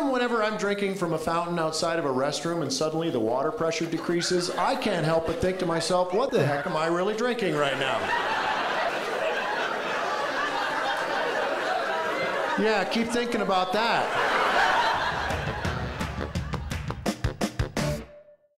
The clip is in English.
whenever I'm drinking from a fountain outside of a restroom and suddenly the water pressure decreases, I can't help but think to myself, what the heck am I really drinking right now? Yeah, keep thinking about that.